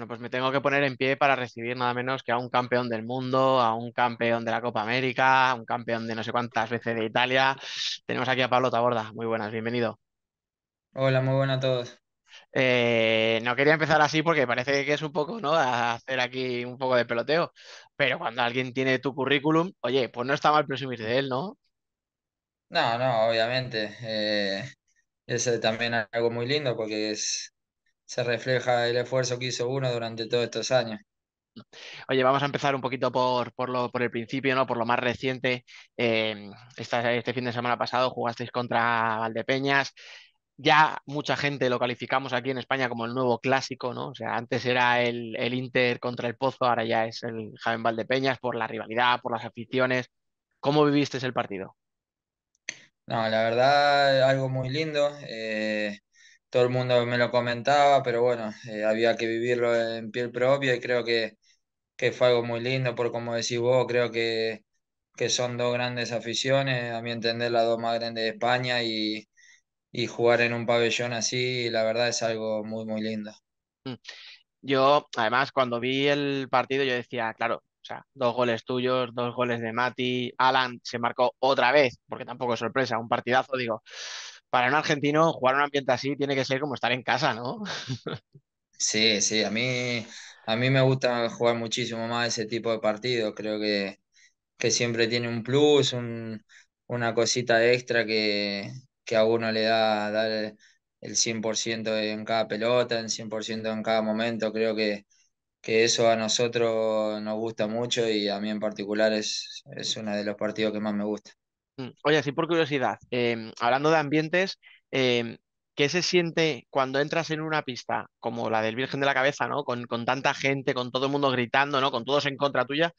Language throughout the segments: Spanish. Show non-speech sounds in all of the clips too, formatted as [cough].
Bueno, pues me tengo que poner en pie para recibir nada menos que a un campeón del mundo, a un campeón de la Copa América, a un campeón de no sé cuántas veces de Italia. Tenemos aquí a Pablo Taborda. Muy buenas, bienvenido. Hola, muy buenas a todos. Eh, no quería empezar así porque parece que es un poco, ¿no? A hacer aquí un poco de peloteo. Pero cuando alguien tiene tu currículum, oye, pues no está mal presumir de él, ¿no? No, no, obviamente. eh, es también algo muy lindo porque es, se refleja el esfuerzo que hizo uno durante todos estos años. Oye, vamos a empezar un poquito por, por lo, por el principio, ¿no? Por lo más reciente. Eh, esta- este fin de semana pasado jugasteis contra Valdepeñas. Ya mucha gente lo calificamos aquí en España como el nuevo clásico, ¿no? O sea, antes era el, el Inter contra el Pozo, ahora ya es el Jaén Valdepeñas por la rivalidad, por las aficiones. ¿Cómo viviste el partido? No, la verdad, algo muy lindo. eh, todo el mundo me lo comentaba, pero bueno, eh, había que vivirlo en piel propia y creo que, que fue algo muy lindo, por como decís vos, creo que, que son dos grandes aficiones, a mi entender las dos más grandes de España y, y jugar en un pabellón así, la verdad es algo muy, muy lindo. Mm. Yo, además, cuando vi el partido, yo decía, claro, o sea, dos goles tuyos, dos goles de Mati, Alan se marcó otra vez, porque tampoco es sorpresa, un partidazo, digo, para un argentino jugar un ambiente así tiene que ser como estar en casa, ¿no? Sí, sí, a mí, a mí me gusta jugar muchísimo más ese tipo de partidos. Creo que, que siempre tiene un plus, un- una cosita extra que, que a uno le da dar el, el 100% en cada pelota, el 100% en cada momento. Creo que, que eso a nosotros nos gusta mucho y a mí en particular es, es uno de los partidos que más me gusta. Mm. Oye, así por curiosidad, em, hablando de ambientes, em, ¿qué se siente cuando entras en una pista como la del Virgen de la Cabeza, ¿no? Con, con tanta gente, con todo el mundo gritando, ¿no? Con todos en contra tuya.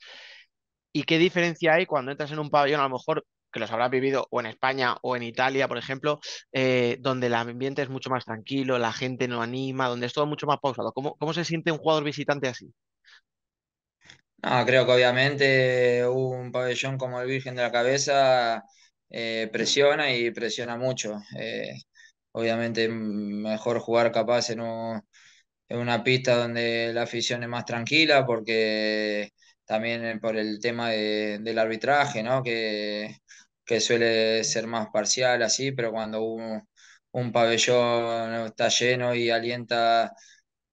¿Y qué diferencia hay cuando entras en un pabellón, a lo mejor que los habrás vivido o en España o en Italia, por ejemplo, eh, donde el ambiente es mucho más tranquilo, la gente no anima, donde es todo mucho más pausado? ¿Cómo, cómo se siente un jugador visitante así? No, creo que obviamente un pabellón como el Virgen de la Cabeza eh, presiona y presiona mucho. Eh, obviamente mejor jugar capaz en, un- una pista donde la afición es más tranquila porque también por el tema de- del arbitraje, ¿no? Que, que suele ser más parcial así, pero cuando un, un pabellón está lleno y alienta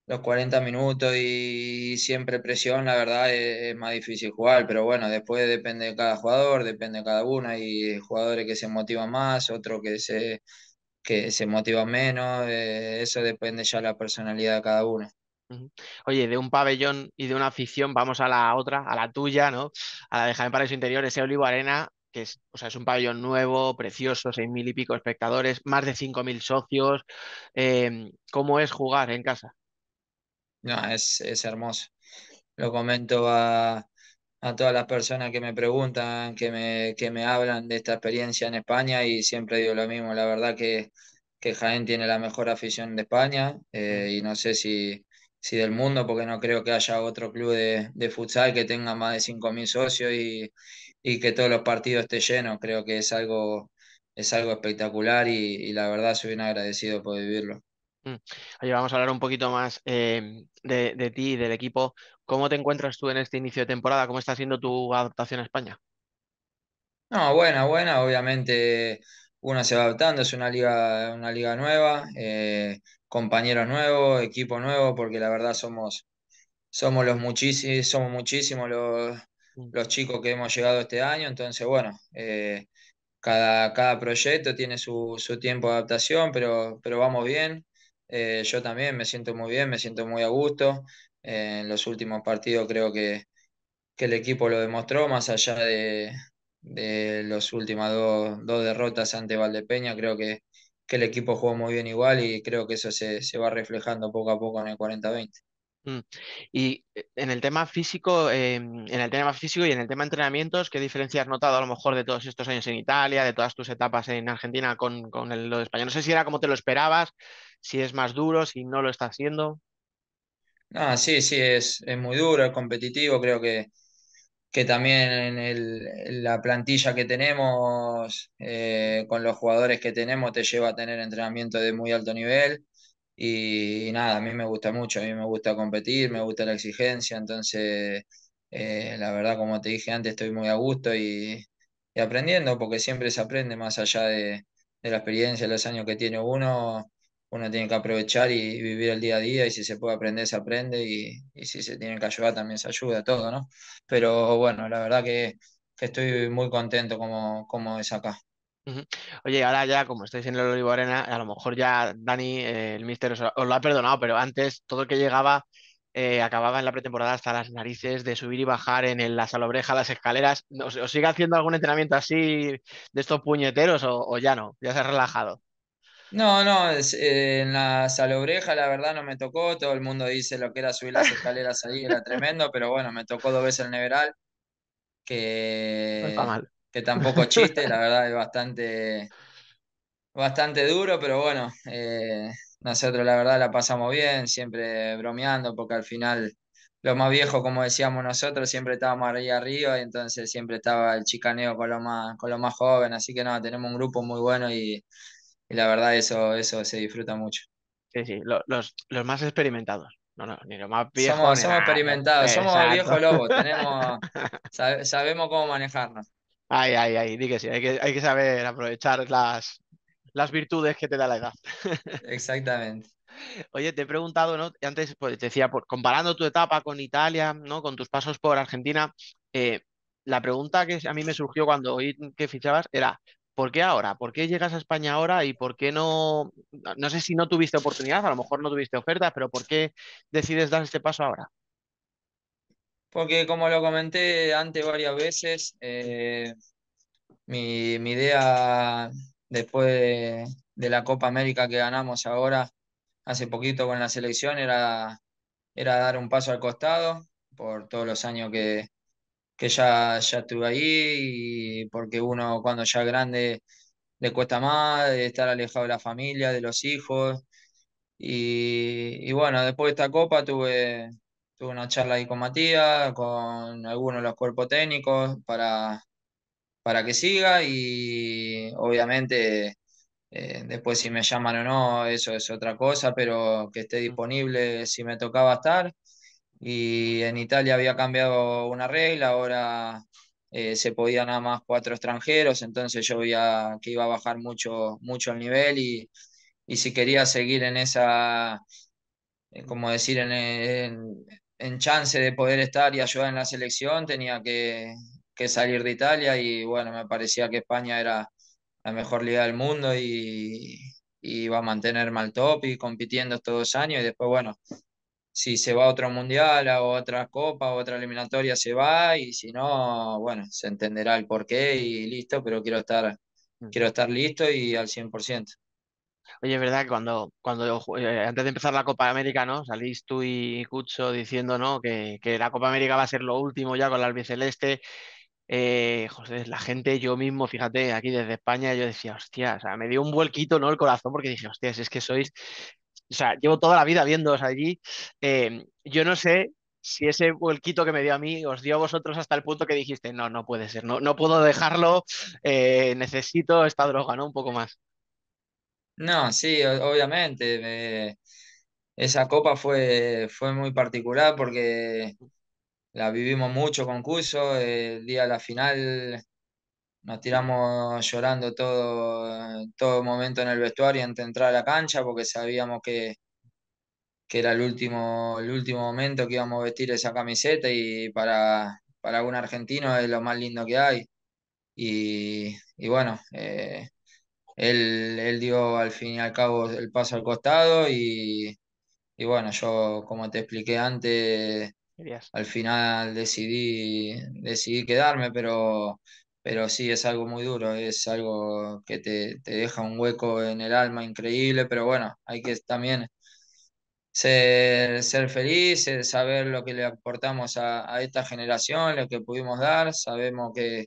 los 40 minutos y siempre presión, la verdad es, más difícil jugar, pero bueno, después depende de cada jugador, depende de cada uno, hay jugadores que se motivan más, otros que se, que se motivan menos, eh, eso depende ya de la personalidad de cada uno. Oye, de un pabellón y de una afición, vamos a la otra, a la tuya, ¿no? A la de Jaén Paraíso Interior, ese Olivo Arena, que es, o sea, es un pabellón nuevo, precioso, seis mil y pico espectadores, más de cinco mil socios. Em, ¿cómo es jugar en casa? No, es, es hermoso. Lo comento a, a todas las personas que me preguntan, que me, que me hablan de esta experiencia en España y siempre digo lo mismo, la verdad que, que Jaén tiene la mejor afición de España eh, y no sé si, si del mundo, porque no creo que haya otro club de, de futsal que tenga más de 5.000 socios y, y que todos los partidos esté llenos, creo que es algo, es algo espectacular y, y la verdad soy bien agradecido por vivirlo. Mm. Oye, vamos a hablar un poquito más eh, de, de ti y del equipo. ¿Cómo te encuentras tú en este inicio de temporada? ¿Cómo está siendo tu adaptación a España? No, buena, buena. Obviamente uno se va adaptando, es una liga, una liga nueva, eh, compañeros nuevos, equipo nuevo, porque la verdad somos, somos los muchísimos, somos muchísimos los, Mm, los chicos que hemos llegado este año. Entonces, bueno, eh, cada, cada proyecto tiene su, su tiempo de adaptación, pero, pero vamos bien. Eh, yo también me siento muy bien, me siento muy a gusto. Eh, en los últimos partidos creo que que el equipo lo demostró, más allá de, de las últimas dos, dos derrotas ante Valdepeña, creo que, que el equipo jugó muy bien igual y creo que eso se, se va reflejando poco a poco en el 40-20. mm. Y eh, en el tema físico, eh, en el tema físico y en el tema entrenamientos, ¿qué diferencia has notado a lo mejor de todos estos años en Italia, de todas tus etapas en Argentina con, con el- lo de España? No sé si era como te lo esperabas, si es más duro, si no lo está haciendo. No, sí, sí, es, es muy duro, es competitivo, creo que, que también en, el- la plantilla que tenemos, eh, con los jugadores que tenemos, te lleva a tener entrenamiento de muy alto nivel. y, nada, a mí me gusta mucho, a mí me gusta competir, me gusta la exigencia, entonces eh, la verdad, como te dije antes, estoy muy a gusto y, y aprendiendo, porque siempre se aprende más allá de, de la experiencia, los años que tiene uno, uno tiene que aprovechar y vivir el día a día y si se puede aprender, se aprende y, si se tiene que ayudar, también se ayuda, todo, ¿no? Pero bueno, la verdad que, que estoy muy contento como, como es acá. Oye, ahora ya, como estáis en el Olivo Arena, a lo mejor ya Dani, eh, el míster, os, lo ha perdonado, pero antes todo el que llegaba eh, acababa en la pretemporada hasta las narices de subir y bajar en el- la salobreja, las escaleras. ¿Os, os sigue haciendo algún entrenamiento así de estos puñeteros o ya no? Ya se ha relajado. No, no, es- eh, en la salobreja la verdad no me tocó, todo el mundo dice lo que era subir las escaleras ahí, era tremendo, pero bueno, me tocó dos veces el Neveral, No está que, mal. que tampoco chiste, la verdad es bastante, bastante duro, pero bueno, eh, nosotros la verdad la pasamos bien, siempre bromeando, porque al final los más viejos, como decíamos nosotros, siempre estábamos ahí arriba, y entonces siempre estaba el chicaneo con los más, con los más jóvenes, así que no, tenemos un grupo muy bueno y, y la verdad eso, eso se disfruta mucho. Sí, sí, lo- los, los más experimentados. No, no, ni los más viejos Somos, somos nada. experimentados, somos Exacto. viejos lobos, [laughs] tenemos, sabe- sabemos cómo manejarnos. Ay, ay, ay, di que sí, hay que, hay que saber aprovechar las, las virtudes que te da la edad. [laughs] Exactamente. Oye, te he preguntado, ¿no? Antes pues, te decía, por, comparando tu etapa con Italia, ¿no? Con tus pasos por Argentina, eh, la pregunta que a mí me surgió cuando oí que fichabas era, ¿por qué ahora? ¿Por qué llegas a España ahora y por qué no, no sé si no tuviste oportunidad, a lo mejor no tuviste oferta, pero ¿por qué decides dar este paso ahora? Porque como lo comenté antes varias veces, eh, mi, idea después de, de la Copa América que ganamos ahora, hace poquito con la selección, era, era dar un paso al costado por todos los años que, que ya, ya estuve ahí y porque uno cuando ya es grande le cuesta más de estar alejado de la familia, de los hijos. Y, y bueno, después de esta copa tuve, tuve una charla ahí con Matías, con algunos de los cuerpos técnicos para, para que siga y obviamente eh, después si me llaman o no, eso es otra cosa, pero que esté disponible si me tocaba estar. Y en Italia había cambiado una regla, ahora eh, se podía nada más cuatro extranjeros, entonces yo veía que iba a bajar mucho, mucho el nivel y, y si quería seguir en esa, eh, como decir, en, en, en chance de poder estar y ayudar en la selección, tenía que, que salir de Italia y bueno, me parecía que España era la mejor liga del mundo y, y iba a mantenerme al top y compitiendo estos dos años y después, bueno si se va a otro mundial, a otra copa, a otra eliminatoria, se va, y si no, bueno, se entenderá el porqué y listo, pero quiero estar, mm. quiero estar listo y al 100%. Oye, es verdad que cuando, cuando eh, antes de empezar la Copa América, ¿no? Salís tú y Cucho diciendo, ¿no? Que, que la Copa América va a ser lo último ya con la albiceleste. Eh, José, la gente, yo mismo, fíjate, aquí desde España, yo decía, hostia, o sea, me dio un vuelquito, ¿no? El corazón, porque dije, hostia, si es que sois, o sea, llevo toda la vida viéndoos allí. Eh, yo no sé si ese vuelquito que me dio a mí os dio a vosotros hasta el punto que dijiste, no, no puede ser, no, no puedo dejarlo, eh, necesito esta droga, ¿no? Un poco más. No, sí, obviamente. me- esa copa fue, fue muy particular porque la vivimos mucho con Cuso. El día de la final nos tiramos llorando todo, todo momento en el vestuario antes de entrar a la cancha porque sabíamos que que era el último, el último momento que íbamos a vestir esa camiseta y para, para un argentino es lo más lindo que hay. Y, y bueno, eh, él, él dio al fin y al cabo el paso al costado y, y bueno, yo como te expliqué antes, al final decidí, decidí quedarme, pero, pero sí es algo muy duro, es algo que te, te deja un hueco en el alma increíble, pero bueno, hay que también ser, ser feliz, saber lo que le aportamos a, a esta generación, lo que pudimos dar, sabemos que,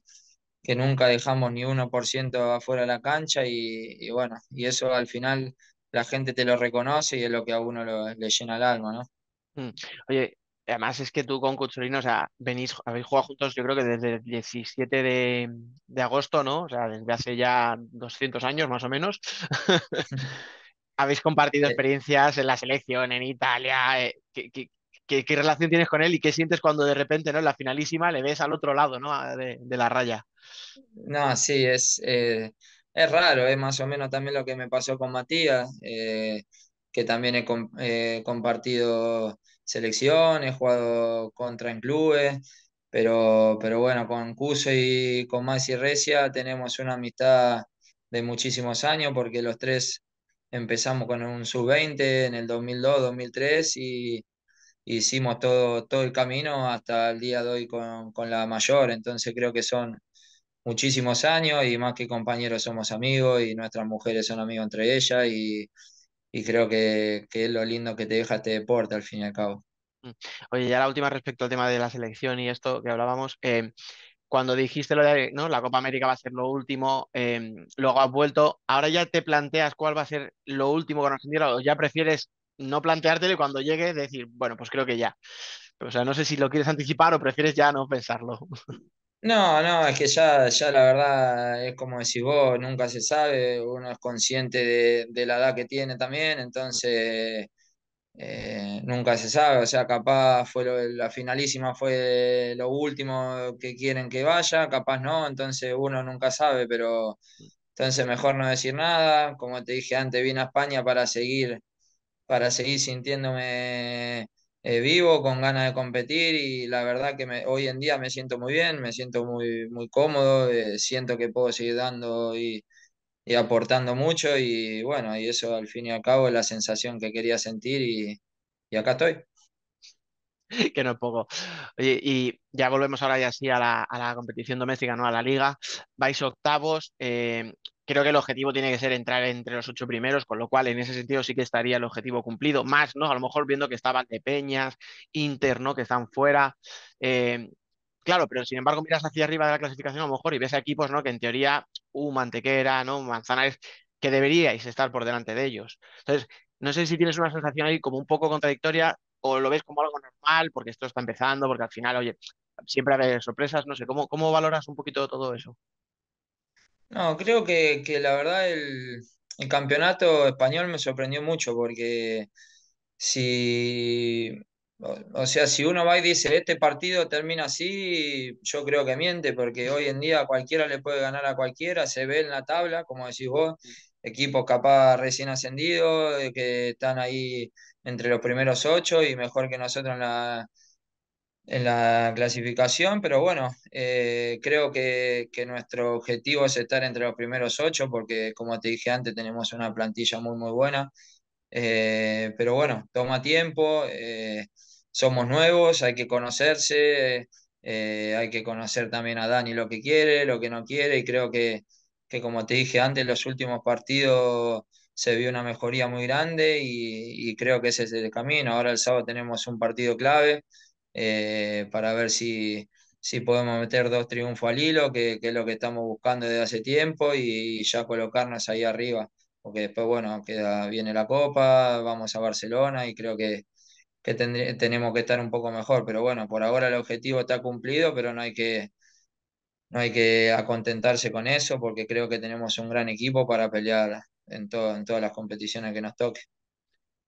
que nunca dejamos ni uno por ciento afuera de la cancha y, y bueno, y eso al final la gente te lo reconoce y es lo que a uno lo- le llena el alma, ¿no? Mm. Oye, además es que tú con Cuchurino, o sea, venís, habéis jugado juntos, yo creo que desde el 17 de, de agosto, ¿no? O sea, desde hace ya 200 años más o menos. [laughs] habéis compartido Eh, experiencias en la selección, en Italia. eh, ¿qué, qué- qué- qué relación tienes con él y qué sientes cuando de repente, ¿no? En la finalísima le ves al otro lado, ¿no? De, de la raya. no, sí, es, eh, es raro, es más o menos también lo que me pasó con Matías, que también he com- compartido selección, he jugado contra en clubes, pero, pero bueno, con Cuso y con Maxi Recia tenemos una amistad de muchísimos años porque los tres empezamos con un sub-20 en el 2002, 2003 y hicimos todo, todo el camino hasta el día de hoy con, con la mayor, entonces creo que son muchísimos años y más que compañeros somos amigos y nuestras mujeres son amigos entre ellas y, y creo que, que es lo lindo que te deja este deporte al fin y al cabo. Mm. Oye, ya la última respecto al tema de la selección y esto que hablábamos. eh, cuando dijiste lo de, ¿no? La Copa América va a ser lo último, eh, luego has vuelto, ahora ya te planteas cuál va a ser lo último con Argentina, o ya prefieres no planteártelo y cuando llegue decir, bueno, pues creo que ya. O sea, no sé si lo quieres anticipar o prefieres ya no pensarlo. [laughs] No, no, es que ya, ya la verdad es como decís vos, nunca se sabe, uno es consciente de, la edad que tiene también, entonces eh, nunca se sabe, o sea, capaz fue lo- la finalísima fue lo último que quieren que vaya, capaz no, entonces uno nunca sabe, pero entonces mejor no decir nada, como te dije antes, vine a España para seguir para seguir sintiéndome eh, vivo, con ganas de competir y la verdad que me- hoy en día me siento muy bien, me siento muy, muy cómodo, eh, siento que puedo seguir dando y, y aportando mucho y bueno, y eso al fin y al cabo es la sensación que quería sentir y, y acá estoy. [laughs] que no es poco. Y ya volvemos ahora ya sí a la, a la competición doméstica, ¿no? A la liga. Vais octavos. eh, creo que el objetivo tiene que ser entrar entre los ocho primeros, con lo cual en ese sentido sí que estaría el objetivo cumplido. Más, ¿no? A lo mejor viendo que estaban de Peñas, Inter, ¿no? Que están fuera. Eh, Claro, pero sin embargo miras hacia arriba de la clasificación a lo mejor y ves a equipos, ¿no? Que en teoría, uh, Mantequera, ¿no? Manzanares, que deberíais estar por delante de ellos. Entonces, no sé si tienes una sensación ahí como un poco contradictoria o lo ves como algo normal porque esto está empezando, porque al final, oye, siempre hay sorpresas, no sé, ¿cómo, cómo valoras un poquito todo eso? No, creo que, que la verdad el, el campeonato español me sorprendió mucho porque si, o sea, si uno va y dice, este partido termina así, yo creo que miente, porque hoy en día cualquiera le puede ganar a cualquiera, se ve en la tabla, como decís vos, equipos capaz recién ascendidos, eh, que están ahí entre los primeros ocho y mejor que nosotros en la, en la clasificación, pero bueno, eh, creo que, que nuestro objetivo es estar entre los primeros ocho, porque como te dije antes, tenemos una plantilla muy, muy buena. Eh, pero bueno, toma tiempo, somos nuevos, hay que conocerse, hay que conocer también a Dani lo que quiere, lo que no quiere, y creo que, que como te dije antes, los últimos partidos se vio una mejoría muy grande y, creo que ese es el camino. Ahora el sábado tenemos un partido clave eh, para ver si, si podemos meter dos triunfos al hilo, que, es lo que estamos buscando desde hace tiempo, y ya colocarnos ahí arriba porque después, bueno, queda, viene la Copa, vamos a Barcelona y creo que, que tenemos que estar un poco mejor, pero bueno, por ahora el objetivo está cumplido, pero no hay que, no hay que acontentarse con eso, porque creo que tenemos un gran equipo para pelear en, en todas las competiciones que nos toque.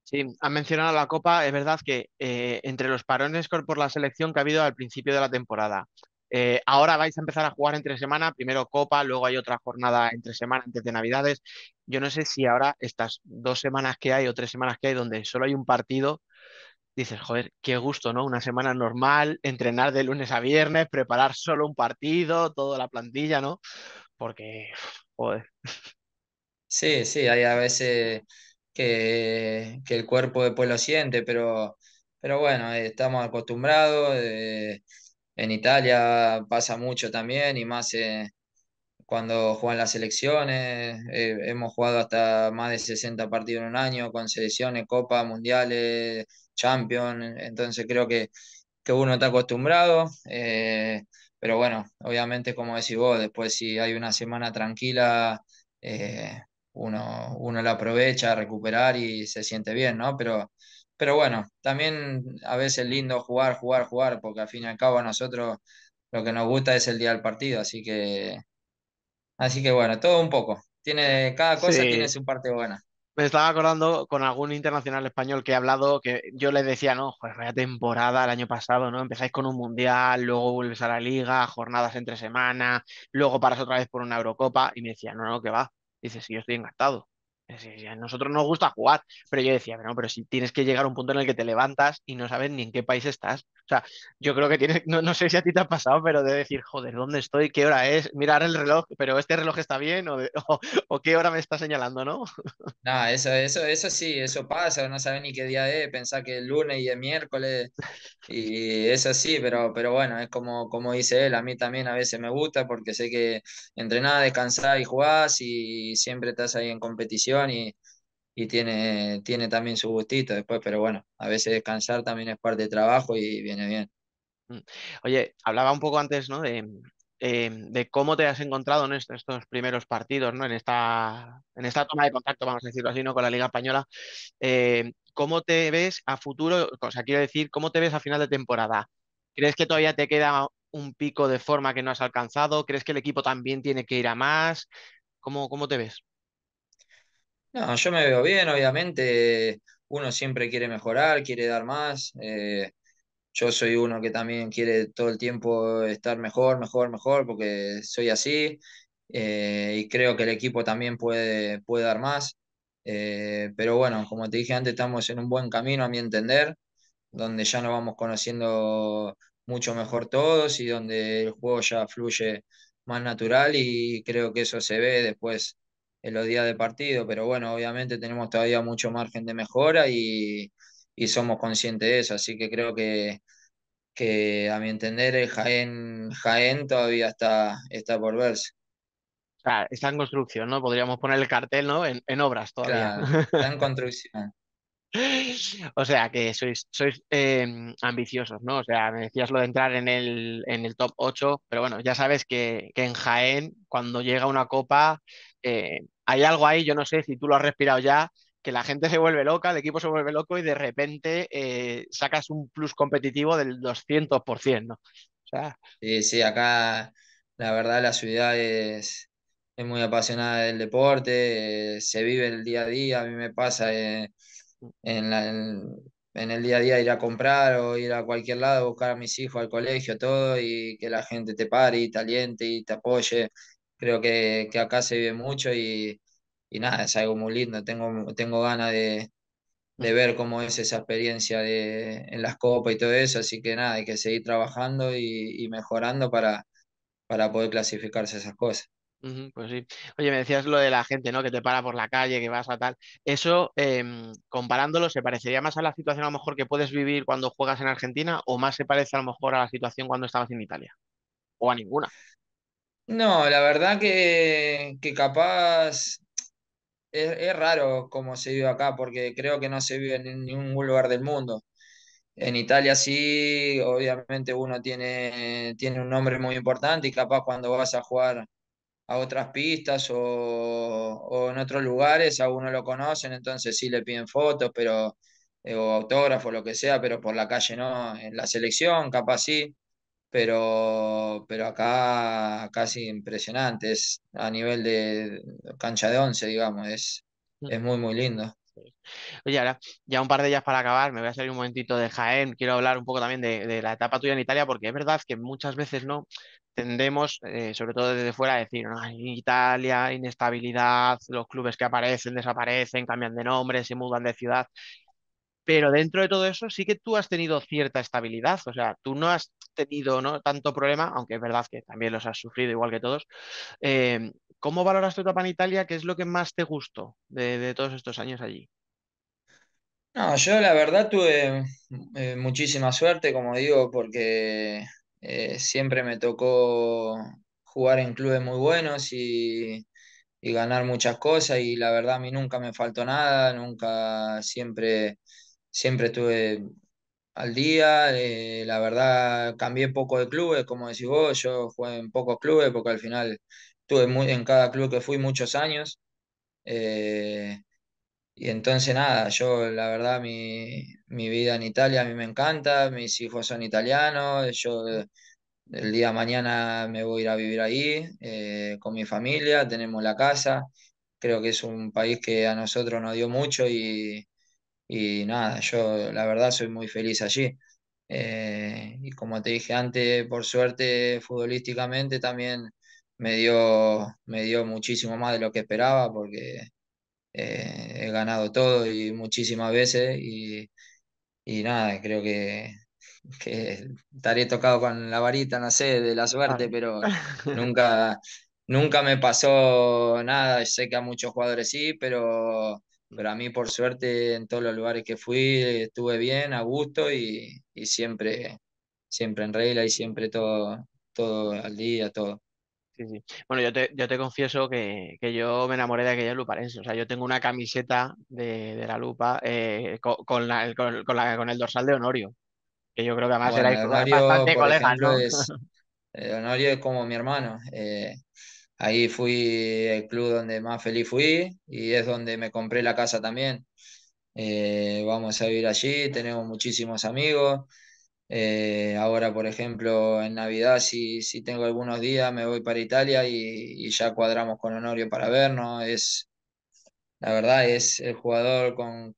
Sí, han mencionado la Copa, es verdad que eh, entre los parones por por la selección que ha habido al principio de la temporada, eh, ahora vais a empezar a jugar entre semana, primero Copa, luego hay otra jornada entre semana antes de Navidades. Yo no sé si ahora estas dos semanas que hay o tres semanas que hay donde solo hay un partido, dices, joder, qué gusto, ¿no? Una semana normal, entrenar de lunes a viernes, preparar solo un partido, toda la plantilla, ¿no? Porque, joder, Sí, sí, hay a veces que, que el cuerpo después lo siente, pero, pero bueno, eh, estamos acostumbrados. eh, en Italia pasa mucho también y más eh, cuando juegan las selecciones. eh, hemos jugado hasta más de 60 partidos en un año con selecciones, Copa, Mundiales, Champions. Entonces creo que, que uno está acostumbrado. eh, pero bueno, obviamente, como decís vos, después si hay una semana tranquila, eh, uno, uno la aprovecha a recuperar y se siente bien, ¿no? Pero, pero bueno, también a veces es lindo jugar, jugar, jugar, porque al fin y al cabo a nosotros lo que nos gusta es el día del partido, así que Así que bueno, todo un poco. Tiene, cada cosa tiene su parte buena. Me estaba acordando con algún internacional español que he hablado, que yo les decía, no, joder, vaya temporada el año pasado, ¿no? Empezáis con un mundial, luego vuelves a la liga, jornadas entre semana, luego paras otra vez por una Eurocopa, y me decía, no, no, que va. Dice, sí, yo estoy "Sí, a nosotros nos gusta jugar, pero yo decía, no, pero si tienes que llegar a un punto en el que te levantas y no sabes ni en qué país estás. O sea, yo creo que tienes, [laughs] no, no sé si a ti te ha pasado, pero de decir, joder, ¿dónde estoy? ¿Qué hora es? Mirar el reloj, pero este reloj está bien o, de- [laughs] o, o qué hora me está señalando, ¿no? [laughs] Nada, eso, eso, eso sí, eso pasa, no sabes ni qué día es, pensás que es lunes y es miércoles, y eso sí, pero, pero bueno, es como, como dice él, a mí también a veces me gusta porque sé que entrenás, descansás y jugás y siempre estás ahí en competición y, y tiene, tiene también su gustito después, pero bueno, a veces descansar también es parte del trabajo y viene bien. Mm. Oye, hablaba un poco antes, ¿no? De, eh, de cómo te has encontrado en estos, estos primeros partidos, ¿no? En esta, en esta toma de contacto, vamos a decirlo así, ¿no? Con la Liga Española. Eh, ¿cómo te ves a futuro? O sea, quiero decir, ¿cómo te ves a final de temporada? ¿Crees que todavía te queda un pico de forma que no has alcanzado? ¿Crees que el equipo también tiene que ir a más? ¿Cómo, cómo te ves? No, yo me veo bien, obviamente, uno siempre quiere mejorar, quiere dar más. eh, Yo soy uno que también quiere todo el tiempo estar mejor, mejor, mejor, porque soy así eh, y creo que el equipo también puede, puede dar más. Eh, pero bueno, como te dije antes, estamos en un buen camino a mi entender, donde ya nos vamos conociendo mucho mejor todos y donde el juego ya fluye más natural y creo que eso se ve después en los días de partido. Pero bueno, obviamente tenemos todavía mucho margen de mejora y, y somos conscientes de eso, así que creo que que a mi entender el Jaén, Jaén todavía está, está por verse. Sea, está en construcción, ¿no? Podríamos poner el cartel, ¿no? En, en obras todavía. Claro, está en construcción. [laughs] O sea, que sois, sois eh, ambiciosos, ¿no? O sea, me decías lo de entrar en el, en el top 8, pero bueno, ya sabes que, que en Jaén, cuando llega una copa, eh, hay algo ahí, yo no sé si tú lo has respirado ya, que la gente se vuelve loca, el equipo se vuelve loco y de repente eh, sacas un plus competitivo del 200%, ¿no? O Sí, acá la verdad la ciudad es, muy apasionada del deporte, se vive el día a día, a mí me pasa eh, en, en el día a día ir a comprar o ir a cualquier lado, buscar a mis hijos al colegio, todo, y que la gente te pare y te aliente y te apoye. Creo que, que acá se vive mucho y, y nada, es algo muy lindo, tengo, tengo ganas de de ver cómo es esa experiencia de, en las copas y todo eso, así que nada, hay que seguir trabajando y, y mejorando para, para poder clasificarse esas cosas. Pues sí. Oye, me decías lo de la gente, ¿no? Que te para por la calle, que vas a tal. Eso, em, comparándolo, ¿se parecería más a la situación a lo mejor que puedes vivir cuando juegas en Argentina o más se parece a lo mejor a la situación cuando estabas en Italia? O a ninguna. No, la verdad que, que capaz es, raro cómo se vive acá, porque creo que no se vive en ningún lugar del mundo. En Italia sí, obviamente uno tiene, tiene un nombre muy importante y capaz cuando vas a jugar a otras pistas o, o en otros lugares, a uno lo conocen, entonces sí le piden fotos, pero, eh, o autógrafo, lo que sea, pero por la calle no, en la selección capaz sí, pero, pero acá casi impresionante, es a nivel de cancha de once, digamos, es, Mm. es muy, muy lindo. Oye, ahora ya un par de ellas para acabar, me voy a salir un momentito de Jaén, quiero hablar un poco también de, de la etapa tuya en Italia, porque es verdad que muchas veces no tendemos, eh, sobre todo desde fuera, a decir, "Ay, Italia, inestabilidad, los clubes que aparecen, desaparecen, cambian de nombre, se mudan de ciudad. Pero dentro de todo eso sí que tú has tenido cierta estabilidad, o sea, tú no has tenido ¿no? tanto problema, aunque es verdad que también los has sufrido igual que todos. Eh, ¿cómo valoras tu etapa en Italia? ¿Qué es lo que más te gustó de, de todos estos años allí? No, yo la verdad tuve eh, muchísima suerte, como digo, porque eh, siempre me tocó jugar en clubes muy buenos y, y ganar muchas cosas y la verdad a mí nunca me faltó nada, nunca, siempre, siempre estuve al día, eh, la verdad cambié poco de clubes, como decís vos, yo jugué en pocos clubes porque al final estuve muy, en cada club que fui muchos años. eh, y entonces nada, yo la verdad mi, mi vida en Italia a mí me encanta, mis hijos son italianos, yo el día de mañana me voy a ir a vivir ahí eh, con mi familia, tenemos la casa, creo que es un país que a nosotros nos dio mucho y, y nada, yo la verdad soy muy feliz allí. Eh, y como te dije antes, por suerte futbolísticamente también me dio, me dio muchísimo más de lo que esperaba porque eh, he ganado todo y muchísimas veces y, y nada, creo que, que estaré tocado con la varita, no sé, de la suerte, pero [laughs] nunca, nunca me pasó nada. Sé que a muchos jugadores sí, pero, pero a mí por suerte en todos los lugares que fui estuve bien, a gusto y, y siempre, siempre en regla y siempre todo, todo al día, todo. Sí, sí. Bueno, yo te, yo te confieso que, que yo me enamoré de aquella luparense. O sea, yo tengo una camiseta de, de la lupa eh, co- con, la- con, con la- con el dorsal de Honorio, que yo creo que además Bueno, era Honorio, bastante ejemplo, ¿no? es, [laughs] eh, Honorio es como mi hermano. Eh, ahí fui el club donde más feliz fui y es donde me compré la casa también. Eh, vamos a vivir allí, tenemos muchísimos amigos. Eh, ahora, por ejemplo, en Navidad, si, si tengo algunos días, me voy para Italia y, ya cuadramos con Honorio para vernos. Es, la verdad, es el jugador con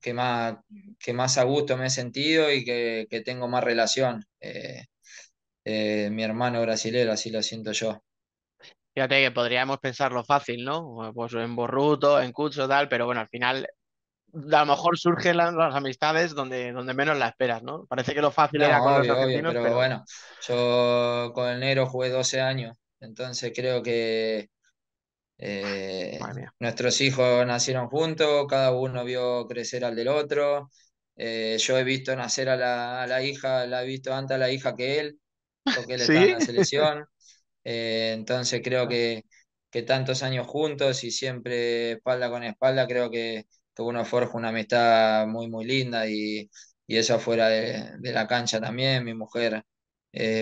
que más, que más a gusto me he sentido y que, que tengo más relación. Eh, mi hermano brasilero, así lo siento yo. Fíjate que podríamos pensarlo fácil, ¿no? Pues en Borruto, en Cutso, tal, pero bueno, al final a lo mejor surgen las, las amistades donde, donde menos la esperas, ¿no? Parece que lo fácil era con No, los obvio, obvio, argentinos, pero pero bueno, yo con el negro jugué 12 años, entonces creo que eh, nuestros hijos nacieron juntos, cada uno vio crecer al del otro. Eh, yo he visto nacer a la, a la hija, la he visto antes a la hija que él, porque él estaba en [laughs] ¿Sí? la selección. Eh, entonces creo que, que tantos años juntos y siempre espalda con espalda, creo que, que uno forja una amistad muy, muy linda y, y eso afuera de, de la cancha también. Mi mujer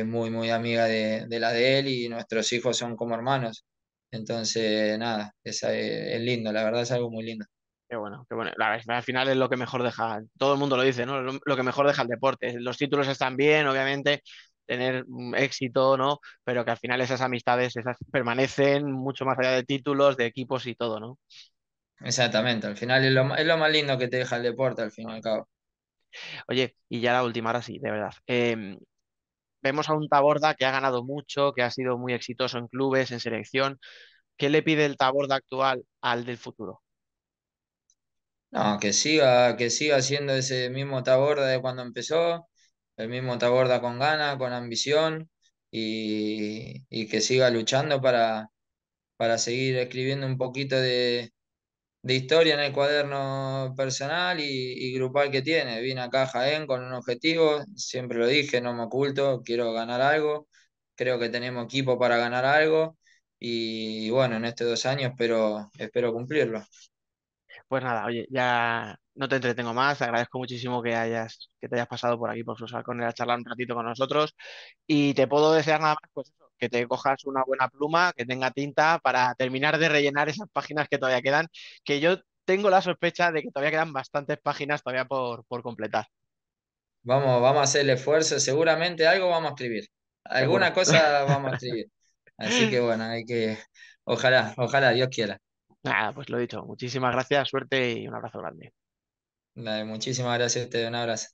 muy, muy amiga de, de la de él y nuestros hijos son como hermanos. Entonces, nada, es, es lindo, la verdad es algo muy lindo. Qué bueno, qué bueno. La al final es lo que mejor deja, todo el mundo lo dice, ¿no? Lo que mejor deja el deporte. Los títulos están bien, obviamente, tener éxito, ¿no? Pero que al final esas amistades, esas permanecen mucho más allá de títulos, de equipos y todo, ¿no? Exactamente, al final es lo, es lo más lindo que te deja el deporte, al fin y al cabo. Oye, y ya la última, ahora sí, de verdad. Em, vemos a un Taborda que ha ganado mucho, que ha sido muy exitoso en clubes, en selección. ¿Qué le pide el Taborda actual al del futuro? No, que siga, que siga siendo ese mismo Taborda de cuando empezó, el mismo Taborda con ganas, con ambición y, y que siga luchando para, para seguir escribiendo un poquito de, de historia en el cuaderno personal y, y grupal que tiene. Vine acá a Jaén con un objetivo, siempre lo dije, no me oculto, quiero ganar algo, creo que tenemos equipo para ganar algo y bueno, en estos dos años espero, espero cumplirlo. Pues nada, oye, ya no te entretengo más, te agradezco muchísimo que hayas, que te hayas pasado por aquí por sus balcones a charlar un ratito con nosotros y te puedo desear nada más, pues eso, que te cojas una buena pluma, que tenga tinta para terminar de rellenar esas páginas que todavía quedan, que yo tengo la sospecha de que todavía quedan bastantes páginas todavía por, por completar, Vamos, vamos a hacer el esfuerzo, seguramente algo vamos a escribir, alguna seguro. cosa [laughs] vamos a escribir. Así que bueno, hay que, ojalá, ojalá, Dios quiera. Nada, pues lo dicho, muchísimas gracias, suerte y un abrazo grande. Muchísimas gracias a ustedes, un abrazo.